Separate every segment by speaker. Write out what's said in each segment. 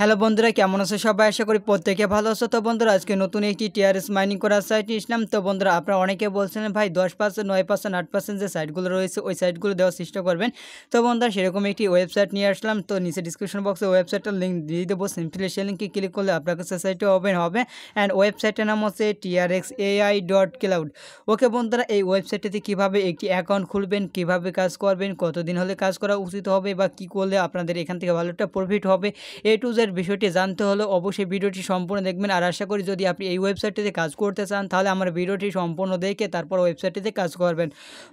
Speaker 1: Hello বন্ধুরা, কেমন আছো সবাই? আশা করি প্রত্যেকে ভালো আছো। তো বন্ধুরা, আজকে নতুন একটি টিআরএস মাইনিং করার সাইট ইসলাম তো বন্ধুরা, আপনারা অনেকে বলছিলেন, ভাই, দশ পার্সেন্ট নয় পার্সেন্ট আট পার্সেন্ট যে সাইটগুলো রয়েছে, ওই সাইটগুলো দেওয়ার চেষ্টা করবেন। তো বন্ধুরা, সেরকম একটি ওয়েবসাইট নিয়ে আসলাম। তো নিচে ডিসক্রিপশন বক্সে ওয়েবসাইটের লিঙ্ক দিয়ে দেবো। সিম্পলি সেই লিঙ্কে ক্লিক করলে আপনার কাছে সাইটটি ওপেন হবে। অ্যান্ড ওয়েবসাইটের নাম হচ্ছে TRX AI dot cloud okay বন্ধুরা, এই ওয়েবসাইটটিতে কীভাবে একটি অ্যাকাউন্ট খুলবেন, কীভাবে কাজ করবেন, কতদিন হলে কাজ করা উচিত হবে বা কী করলে আপনাদের এখান থেকে ভালো একটা প্রফিট হবে, এ টু জেড বিষয়টি জানতে হলে অবশ্যই ভিডিওটি সম্পূর্ণ দেখবেন। আর আশা করি যদি আপনি এই ওয়েবসাইটটিতে কাজ করতে চান, তাহলে আমার ভিডিওটি সম্পূর্ণ দেখে তারপর ওয়েবসাইটটিতে কাজ করবেন।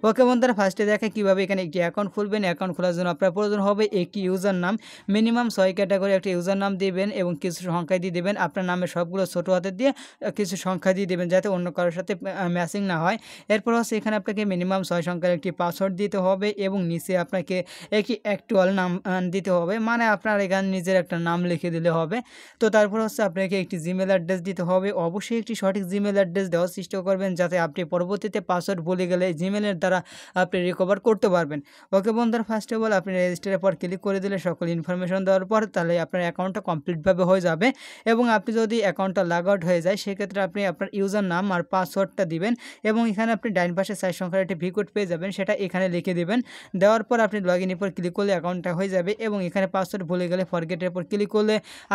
Speaker 1: ওকে বন্ধুরা ফার্স্টে দেখে কীভাবে এখানে একটি অ্যাকাউন্ট খুলবেন। অ্যাকাউন্ট খোলার জন্য আপনার প্রয়োজন হবে একটি ইউজার নাম মিনিমাম ছয় ক্যাটাগরি একটি ইউজার নাম দিবেন এবং কিছু সংখ্যা দিয়ে দেবেন। আপনার নামে সবগুলো ছোটো হাতে দিয়ে কিছু সংখ্যা দিয়ে দেবেন যাতে অন্য কারোর সাথে ম্যাচিং না হয়। এরপর হচ্ছে এখানে আপনাকে মিনিমাম ছয় সংখ্যার একটি পাসওয়ার্ড দিতে হবে এবং নিচে আপনাকে একটি অ্যাক্টুয়াল নাম দিতে হবে। মানে আপনার এখানে নিজের একটা নাম লিখে দিলে হবে। তো তারপর হচ্ছে আপনাকে একটি জিমেল অ্যাড্রেস দিতে হবে। অবশ্যই একটি সঠিক জিমেল অ্যাড্রেস দেওয়ার চেষ্টা করবেন যাতে আপনি পরবর্তীতে পাসওয়ার্ড ভুলে গেলে জিমেলের দ্বারা আপনি রিকভার করতে পারবেন। ওকে বন্ধুরা ফার্স্ট অফ অল আপনি রেজিস্টারের পর ক্লিক করে দিলে সকল ইনফরমেশন দেওয়ার পর তাহলে আপনার অ্যাকাউন্টটা কমপ্লিটভাবে হয়ে যাবে। এবং আপনি যদি অ্যাকাউন্টটা লাগ আউট হয়ে যায়, সেক্ষেত্রে আপনি আপনার ইউজার নাম আর পাসওয়ার্ডটা দিবেন এবং এখানে আপনি ডাইন পাশে সাইজ সংখ্যার একটি ভিকোড পেয়ে যাবেন, সেটা এখানে লিখে দেবেন। দেওয়ার পর আপনি লগ ইনের পর ক্লিক করলে অ্যাকাউন্টটা হয়ে যাবে এবং এখানে পাসওয়ার্ড ভুলে গেলে ফরগেটের পর ক্লিক করলে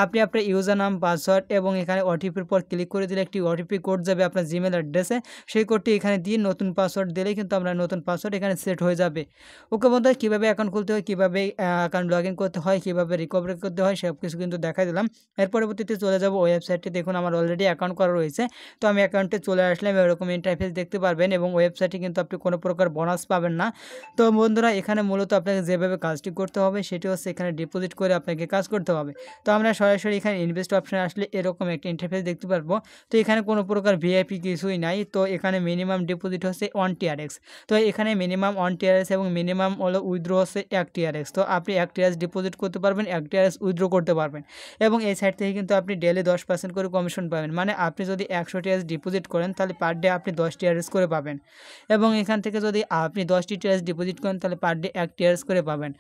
Speaker 1: আপনি আপনার ইউজার নাম পাসওয়ার্ড এবং এখানে ওটিপির পর ক্লিক করে দিলে একটি ওটিপি কোড যাবে আপনার জিমেল অ্যাড্রেসে সেই কোডটি এখানে দিয়ে নতুন পাসওয়ার্ড দিলেই কিন্তু আমরা নতুন পাসওয়ার্ড এখানে সেট হয়ে যাবে। ওকে বন্ধু কীভাবে অ্যাকাউন্ট খুলতে হয়, কীভাবে অ্যাকাউন্ট লগ করতে হয়, কীভাবে রিকভারি করতে হয় সব কিছু কিন্তু দেখা দিলাম। এর পরবর্তীতে চলে যাব ওয়েবসাইটটি দেখুন, আমার অলরেডি অ্যাকাউন্ট করা রয়েছে। তো আমি অ্যাকাউন্টে চলে আসলাম, এরকম ইন্টারফেস দেখতে পারবেন এবং ওয়েবসাইটে কিন্তু আপনি কোনো প্রকার বোনাস পাবেন না। তো বন্ধুরা, এখানে মূলত আপনাকে যেভাবে কাজটি করতে হবে, সেটি হচ্ছে এখানে ডিপোজিট করে আপনাকে কাজ করতে হবে। তো আমরা সরাসরি এখানে ইনভেস্ট অপশানে আসলে এরকম একটা ইন্টারফেস দেখতে পারব। তো এখানে কোনো প্রকার ভিআইপি কিছুই নাই। তো এখানে মিনিমাম ডিপোজিট হচ্ছে ওয়ান টিআরএক্স তো এখানে মিনিমাম ওয়ান টিআরএক্স এবং মিনিমাম হলো উইথড্র হচ্ছে এক টিআরএক্স তো আপনি এক টিআরএক্স ডিপোজিট করতে পারবেন, এক টিআরএক্স উইথড্র করতে পারবেন। এবং এই সাইড থেকে কিন্তু আপনি ডেলি দশ পার্সেন্ট করে কমিশন পাবেন। মানে আপনি যদি একশো টিআরএস ডিপোজিট করেন, তাহলে পার ডে আপনি দশ টিআরএস করে পাবেন। এবং এখান থেকে যদি আপনি দশটি টিআরএস ডিপোজিট করেন, তাহলে পার ডে এক টিআরএস করে পাবেন।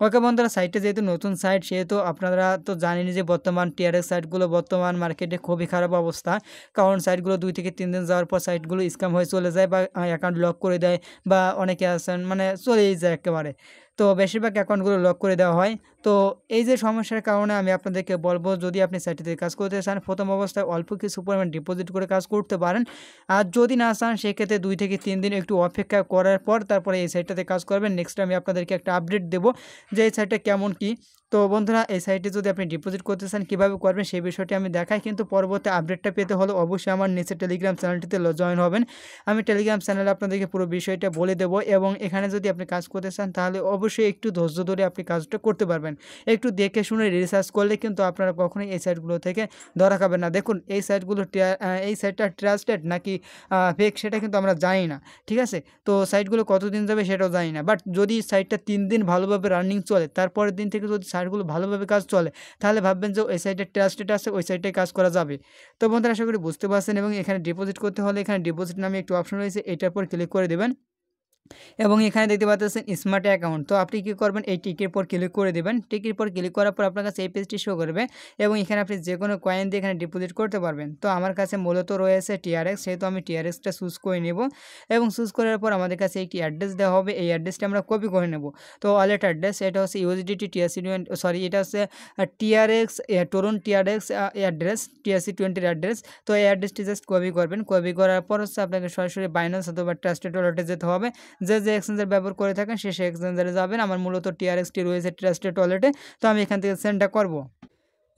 Speaker 1: ওকে বন্ধুরা সাইটে যেহেতু নতুন সাইট সেহেতু আপনারা তো জানেনই যে বর্তমান টিআরএস সাইটগুলো বর্তমান মার্কেটে খুবই খারাপ অবস্থা। কারণ সাইটগুলো দুই থেকে তিন দিন যাওয়ার পর সাইটগুলো স্ক্যাম হয়ে চলে যায় বা অ্যাকাউন্ট লক করে দেয় বা অনেকে আসেন মানে চলেই যায় একেবারে। তো বেশিরভাগ অ্যাকাউন্টগুলো লক করে দেওয়া হয়। তো এই যে সমস্যার কারণে আমি আপনাদেরকে বলব, যদি আপনি সাইটটিতে কাজ করতে চান, প্রথম অবস্থায় অল্প কিছু পরিমাণ ডিপোজিট করে কাজ করতে পারেন। আর যদি না চান, সেক্ষেত্রে দুই থেকে তিন দিন একটু অপেক্ষা করার পর তারপরে এই সাইটটাতে কাজ করবেন। নেক্সট আমি আপনাদেরকে একটা আপডেট দেবো যে এই সাইটটা কেমন কী। তো বন্ধুরা, এই সাইটে যদি আপনি ডিপোজিট করতে চান, কীভাবে করবেন সেই বিষয়টি আমি দেখাই। কিন্তু পরবর্তী আপডেটটা পেতে হলে অবশ্যই আমার নিচে টেলিগ্রাম চ্যানেলটিতে জয়েন হবেন। আমি টেলিগ্রাম চ্যানেলে আপনাদেরকে পুরো বিষয়টা বলে দেবো এবং এখানে যদি আপনি কাজ করতে চান, তাহলে অবশ্যই একটু ধৈর্য ধরে আপনি কাজটা করতে পারবেন। একটু দেখে শুনে রিসার্চ করলে কিন্তু আপনারা কখনোই এই সাইটগুলো থেকে ধরা খাবেন না। দেখুন, এই সাইটগুলো এই সাইটটা ট্রাস্টেড নাকি ফেক সেটা কিন্তু আমরা জানি না, ঠিক আছে? তো সাইটগুলো কতদিন যাবে সেটাও জানি না। বাট যদি সাইটটা তিন দিন ভালোভাবে রানিং চলে, তারপরের দিন থেকে যদি সাইটগুলো ভালোভাবে কাজ চলে, তাহলে ভাববেন যে ওই সাইটে ট্রাস্টেড আছে, ওই সাইটে কাজ করা যাবে। তো বন্ধুরা, আশা করি বুঝতে পারছেন এবং এখানে ডিপোজিট করতে হলে এখানে ডিপোজিট নামে একটি অপশন রয়েছে, এটার পর ক্লিক করে দেবেন। এবং এখানে দেখতে পাচ্ছেন স্মার্ট অ্যাকাউন্ট তো আপনি কী করবেন, এই টিকির পর ক্লিক করে দেবেন। টিকির পর ক্লিক করার পর আপনার কাছে এই পেজটি শো করবে এবং এখানে আপনি যে কোনো কয়েন দিয়ে এখানে ডিপোজিট করতে পারবেন। তো আমার কাছে মূলত রয়েছে টিআরএক্স সেহেতু আমি টিআরএক্সটা চুজ করে নেব এবং চুজ করার পর আমাদের কাছে একটি অ্যাড্রেস দেওয়া হবে। এই অ্যাড্রেসটা আমরা কপি করে নেব। তো ওয়ালেট অ্যাড্রেস এটা হচ্ছে ইউএসডিটি টিআরসি সরি এটা হচ্ছে টিআরএক্স টরুন টিআরএক্স অ্যাড্রেস টিআরসি টোয়েন্টির অ্যাড্রেস তো এই অ্যাড্রেসটি জাস্ট কপি করবেন। কপি করার পর হচ্ছে আপনাকে সরাসরি বাইন্যান্স অথবা ট্রাস্টেড ওয়ালেটে যেতে হবে। যে যে এক্সচেঞ্জার ব্যবহার করে থাকেন, সে সে এক্সচেঞ্জারে যাবেন। আমার মূলত টিআরএক্সটি রয়েছে ট্রাস্টেড টয়লেটে তো আমি এখান থেকে সেন্ডটা করব।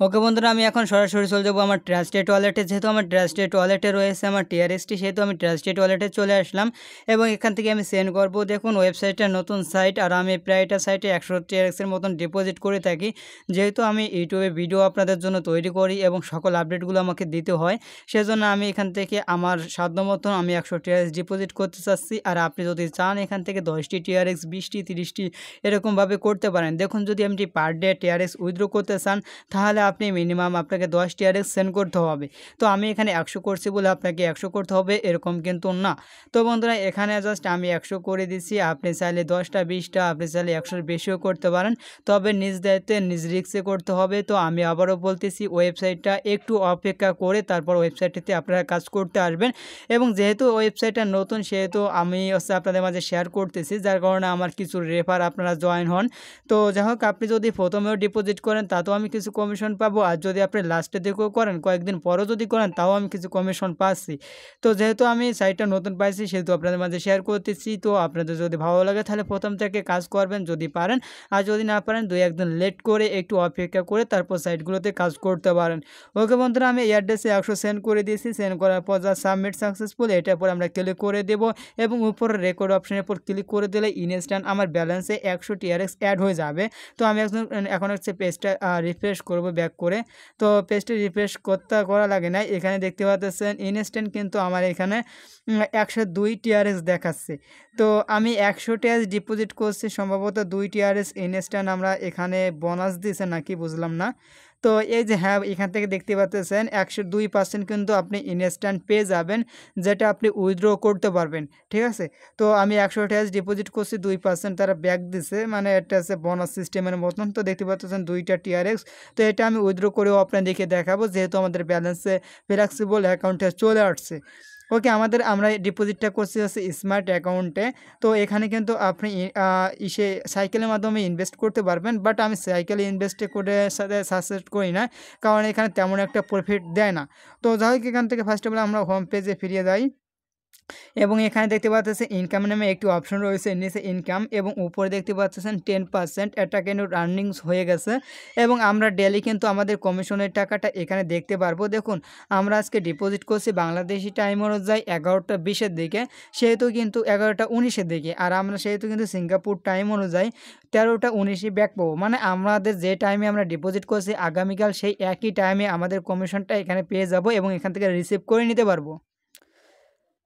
Speaker 1: ওকে বন্ধুরা, আমি এখন সরাসরি চলে যাব আমার ট্রাস্টেড ওয়ালেটে। যেহেতু আমার ট্রাস্টেড ওয়ালেটে রয়েছে আমার টিআরএসটি, সেহেতু আমি ট্রাস্টেড ওয়ালেটে চলে আসলাম এবং এখান থেকে আমি সেন্ড করব। দেখুন, ওয়েবসাইটটা নতুন সাইট আর আমি প্রায়টা সাইটে একশো টিআরএক্সের মতন ডিপোজিট করে থাকি। যেহেতু আমি ইউটিউবে ভিডিও আপনাদের জন্য তৈরি করি এবং সকল আপডেটগুলো আমাকে দিতে হয়, সেজন্য আমি এখান থেকে আমার সাধ্য মতন আমি একশো টিআরএক্স ডিপোজিট করতে চাচ্ছি। আর আপনি যদি চান এখান থেকে দশটি টিআরএক্স, বিশটি, তিরিশটি এরকমভাবে করতে পারেন। দেখুন, যদি আপনি পার ডে টিআরএক্স উইথড্র করতে চান, তাহলে আপনি মিনিমাম আপনাকে দশ টিআরএক্স সেন্ড করতে হবে। তো আমি এখানে একশো করছি বলে আপনাকে একশো করতে হবে, এরকম কিন্তু না। তো বন্ধুরা, এখানে জাস্ট আমি একশো করে দিচ্ছি আপনি চাইলে দশটা, বিশটা, আপনি চাইলে একশোর বেশিও করতে পারেন। তবে নিজ দায়িত্বে, নিজ রিক্সে করতে হবে। তো আমি আবারও বলতেছি ওয়েবসাইটটা একটু অপেক্ষা করে তারপর ওয়েবসাইটটিতে আপনারা কাজ করতে আসবেন। এবং যেহেতু ওয়েবসাইটটা নতুন, সেহেতু আমি হচ্ছে আপনাদের মাঝে শেয়ার করতেছি, যার কারণে আমার কিছু রেফার আপনারা জয়েন হন। তো যাই হোক, আপনি যদি প্রথমেও ডিপোজিট করেন, তাতেও আমি কিছু কমিশন পাবো। আর যদি আপনি লাস্টের দিকেও করেন, কয়েকদিন পরও যদি করেন, তাও আমি কিছু কমিশন পাচ্ছি। তো যেহেতু আমি সাইটটা নতুন পাইছি, সেহেতু আপনাদের মাঝে শেয়ার করতেছি। তো আপনাদের যদি ভালো লাগে, তাহলে প্রথম থেকে কাজ করবেন যদি পারেন। আর যদি না পারেন, দুই একদিন লেট করে একটু অপেক্ষা করে তারপর সাইটগুলোতে কাজ করতে পারেন। ওকে বন্ধুরা, আমি অ্যাড্রেসে একশো সেন্ড করে দিয়েছি। সেন্ড করার পর যা সাবমিট সাকসেসফুল এটার পর আমরা ক্লিক করে দেব এবং উপরে রেকর্ড অপশনের উপর ক্লিক করে দিলে ইনস্ট্যান্ট আমার ব্যালেন্সে একশো টিআরএক্স অ্যাড হয়ে যাবে। তো আমি এখন এখন হচ্ছে পেজটা রিফ্রেশ করব ব্যাক করে। তো পেজটি রিফ্রেশ করতে করা লাগে না। এখানে দেখতে পাচ্ছেন ইনস্ট্যান্ট কিন্তু আমার এখানে একশো দুই টিআরএস দেখাচ্ছে। তো আমি একশো টিআরএস ডিপোজিট করছি, সম্ভবত দুই টিআরএস ইনস্ট্যান্ট আমরা এখানে বোনাস দিছে নাকি বুঝলাম না। তো এই যে হ্যাঁ এখান থেকে দেখতে পাচ্ছেন একশো দুই পার্সেন্ট কিন্তু আপনি ইনস্ট্যান্ট পেয়ে যাবেন, যেটা আপনি উইথড্র করতে পারবেন, ঠিক আছে? তো আমি একশো টাকা ডিপোজিট করছি, দুই পার্সেন্ট তারা ব্যাক দিছে মানে এটা আছে বোনাস সিস্টেমের মতন। তো দেখতে পাচ্ছেন দুইটা টিআরএক্স তো এটা আমি উইথড্র করেও আপনাদেরকে দেখাবো, যেহেতু আমাদের ব্যালেন্সে ফ্লেক্সিবল অ্যাকাউন্টে চলে আসছে। ওকে আমাদের আমরা ডিপোজিটটা করছি হচ্ছে স্মার্ট অ্যাকাউন্টে তো এখানে কিন্তু আপনি ইসে সাইকেলের মাধ্যমে ইনভেস্ট করতে পারবেন বাট আমি সাইকেলে ইনভেস্ট করে সাথে সাকসেস করি না, কারণ এখানে তেমন একটা প্রফিট দেয় না। তো যাই হোক, এখান থেকে ফার্স্ট অফ অল আমরা হোম পেজে ফিরিয়ে যাই। এবং এখানে দেখতে পাচ্ছেন ইনকাম নামে একটি অপশন রয়েছে, নিচে ইনকাম এবং উপরে দেখতে পাচ্ছেন টেন পার্সেন্ট এটা কিন্তু রানিংস হয়ে গেছে এবং আমরা ডেলি কিন্তু আমাদের কমিশনের টাকাটা এখানে দেখতে পারব। দেখুন, আমরা আজকে ডিপোজিট করছি বাংলাদেশি টাইম অনুযায়ী এগারোটা বিশের দিকে, সেহেতু কিন্তু এগারোটা উনিশের দিকে আর আমরা সেহেতু কিন্তু সিঙ্গাপুর টাইম অনুযায়ী তেরোটা উনিশে ব্যাক পাবো। মানে আমাদের যে টাইমে আমরা ডিপোজিট করছি, আগামীকাল সেই একই টাইমে আমাদের কমিশনটা এখানে পেয়ে যাব এবং এখান থেকে রিসিভ করে নিতে পারব।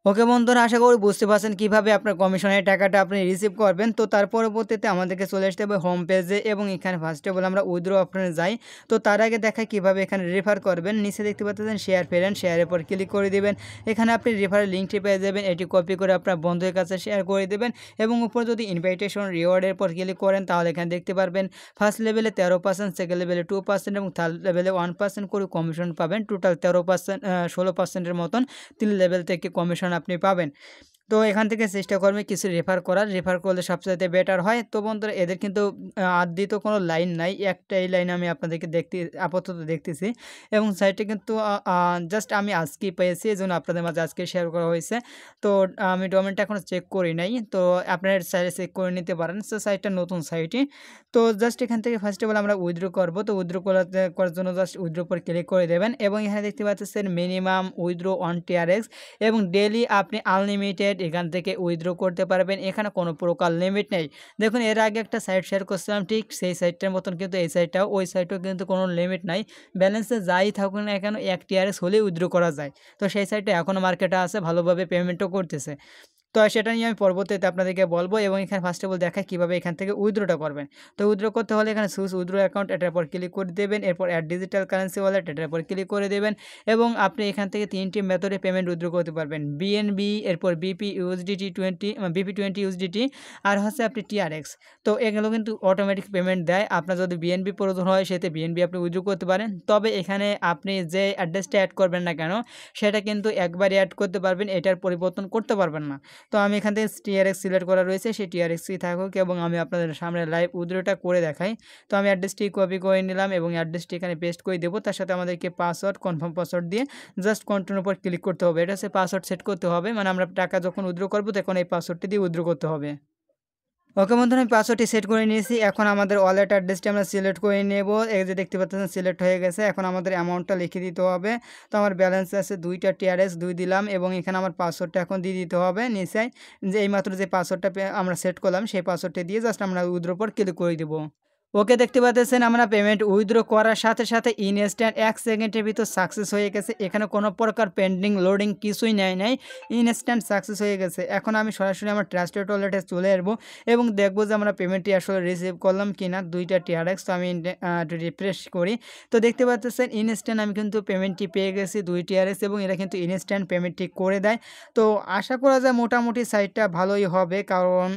Speaker 1: ওকে বন্ধুরা, আশা করি বুঝতে পারছেন কীভাবে আপনার কমিশনের টাকাটা আপনি রিসিভ করবেন। তো তার পরবর্তীতে আমাদেরকে চলে আসতে হবে হোম পেজে এবং এখানে ফার্স্ট অফ অল আমরা উইথড্র অপশনে যাই। তো তার আগে দেখায় কীভাবে এখানে রেফার করবেন। নিচে দেখতে পাচ্ছেন শেয়ার ফেরেন শেয়ারের পর ক্লিক করে দেবেন। এখানে আপনি রেফারের লিঙ্কটি পেয়ে যাবেন, এটি কপি করে আপনার বন্ধুদের কাছে শেয়ার করে দেবেন এবং উপর যদি ইনভাইটেশন রিওয়ার্ডের পর ক্লিক করেন, তাহলে এখানে দেখতে পারবেন ফার্স্ট লেভেলে তেরো পার্সেন্ট সেকেন্ড লেভেলে টু পার্সেন্ট এবং থার্ড লেভেলে ওয়ান পার্সেন্ট করে কমিশন পাবেন। টোটাল তেরো পার্সেন্ট ষোলো পার্সেন্টের মতন। তিন লেভেল থেকে কমিশন আপনি পাবেন। তো এখান থেকে চেষ্টা করবে কিছু রেফার করার। রেফার করলে সবচাইতে বেটার হয়। তো বন্ধুরা, এদের কিন্তু আদি তো কোনো লাইন নাই। একটাই লাইন আমি আপনাদেরকে দেখতে, আপাতত দেখতেছি। এবং সাইটে কিন্তু জাস্ট আমি আজকেই পেয়েছি। এই জন্য আপনাদের মাঝে আজকে শেয়ার করা হয়েছে। তো, আমি ডকুমেন্টটা এখনও চেক করি নাই। তো, আপনারা সাইটে চেক করে নিতে পারেন। সো সাইটটা নতুন সাইটই তো জাস্ট এখান থেকে ফার্স্ট অফ অল আমরা উইথড্র করব। তো উইথড্র করার জন্য জাস্ট উইথড্র পর ক্লিক করে দেবেন। এবং এখানে দেখতে পাচ্ছেন মিনিমাম উইথড্র ওয়ান টিআরএক্স এবং ডেলি আপনি আনলিমিটেড এখান থেকে উইথড্র করতে পারবেন। এখানে কোনো প্রকার লিমিট নেই। দেখুন, এর আগে একটা সাইট শেয়ার করছিলাম, ঠিক সেই সাইটটার মতন কিন্তু এই সাইটটাও ওই সাইটও কিন্তু কোনো লিমিট নাই। ব্যালেন্সে যাই থাকুক না কেন, এক টিআরএস হলেই উইথড্র করা যায়। তো সেই সাইটটা এখনও মার্কেটে আছে, ভালোভাবে পেমেন্টও করতেছে। তো সেটা নিয়ে আমি পরবর্তীতে আপনাদেরকে বলব এবং এখানে ফার্স্ট অফ অল দেখায় কীভাবে এখান থেকে উইথড্রটা করবেন। তো উইথড্র করতে হলে এখানে সুইচ উইথড্র অ্যাকাউন্ট এটার পর ক্লিক করে দেবেন, এরপর অ্যাড ডিজিটাল কারেন্সি ওয়ালেট এটার পর ক্লিক করে দেবেন এবং আপনি এখান থেকে তিনটি মেথডে পেমেন্ট উইথড্র করতে পারবেন। বিএনবি এরপর BP USDT twenty BP twenty USDT আর হচ্ছে আপনি টিআরএক্স তো এগুলো কিন্তু অটোমেটিক পেমেন্ট দেয়। আপনার যদি বিএনবি প্রয়োজন হয়, সেতে বিএনবি আপনি উইথড্র করতে পারেন। তবে এখানে আপনি যে অ্যাড্রেসটা অ্যাড করবেন না কেন, সেটা কিন্তু একবারই অ্যাড করতে পারবেন, এটার পরিবর্তন করতে পারবেন না। তো আমি এখান থেকে টিআরএক্স সিলেক্ট করা রয়েছে, সেই টিআরএক্সই থাকুক এবং আমি আপনাদের সামনে লাইভ উদ্রোটা করে দেখাই। তো আমি অ্যাড্রেসটি কপি করে নিলাম এবং অ্যাড্রেসটি এখানে পেস্ট করে দেবো। তার সাথে আমাদেরকে পাসওয়ার্ড কনফার্ম পাসওয়ার্ড দিয়ে জাস্ট কন্টিনিউর উপর ক্লিক করতে হবে। এটা হচ্ছে পাসওয়ার্ড সেট করতে হবে। মানে আমরা টাকা যখন উদ্রো করব, তখন এই পাসওয়ার্ডটি দিয়ে উদ্রো করতে হবে। ওকে বন্ধুরা আমি পাসওয়ার্ডটি সেট করে নিয়েছি। এখন আমাদের ওয়ালেট অ্যাড্রেসটি আমরা সিলেক্ট করে নেব। এই যে দেখতে পাচ্ছেন সিলেক্ট হয়ে গেছে। এখন আমাদের অ্যামাউন্টটা লিখে দিতে হবে। তো আমার ব্যালেন্স আছে দুইটা টিআরএস দুই দিলাম এবং এখানে আমার পাসওয়ার্ডটা এখন দিয়ে দিতে হবে নিচে যে এইমাত্র যে পাসওয়ার্ডটা আমরা সেট করলাম, সেই পাসওয়ার্ডটা দিয়ে জাস্ট আমরা উদ্র পর ক্লিক করে দেবো। ওকে দেখতে পাচ্ছেন, আমরা পেমেন্ট উইথড্র করার সাথে সাথে ইনস্ট্যান্ট এক সেকেন্ডের ভিতর সাকসেস হয়ে গেছে। এখানে কোনো প্রকার পেন্ডিং লোডিং কিছুই নেয় নাই ইনস্ট্যান্ট সাকসেস হয়ে গেছে। এখন আমি সরাসরি আমার ট্রাস্টেড ওয়ালেটে চলে আসব এবং দেখব যে আমরা পেমেন্টটি আসলে রিসিভ করলাম কি না দুইটা টিআরএক্স তো আমি রিফ্রেশ করি। তো দেখতে পাচ্ছেন ইনস্ট্যান্ট আমি কিন্তু পেমেন্টটি পেয়ে গেছি, দুই টিআরএক্স এবং এরা কিন্তু ইনস্ট্যান্ট পেমেন্টটি করে দেয়। তো আশা করা যায় মোটামুটি সাইটটা ভালোই হবে, কারণ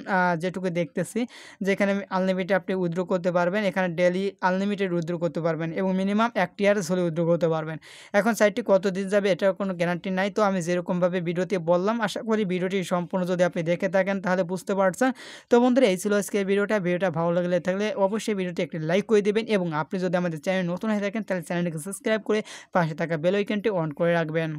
Speaker 1: যেটুকু দেখতেছি, যেখানে আমি আনলিমিটেড আপনি উইথড্র করতে পারবেন, এখানে ডেলি আনলিমিটেড উইথড্র করতে পারবেন এবং মিনিমাম এক টিআরএস হলে উইথড্র করতে পারবেন। এখন সাইটটি কত দিন যাবে এটার কোনো গ্যারান্টি নাই, তো আমি যেরকমভাবে ভিডিওতে বললাম, আশা করি ভিডিওটি সম্পূর্ণ যদি আপনি দেখে থাকেন তাহলে বুঝতে পারছেন। তো বন্ধুরা, এই ছিল আজকে ভিডিওটা। ভিডিওটা ভালো লাগলে থাকলে অবশ্যই ভিডিওটি একটি লাইক করে দেবেন এবং আপনি যদি আমাদের চ্যানেল নতুন হয়ে থাকেন তাহলে চ্যানেলটিকে সাবস্ক্রাইব করে পাশে থাকা বেল আইকনটি অন করে রাখবেন।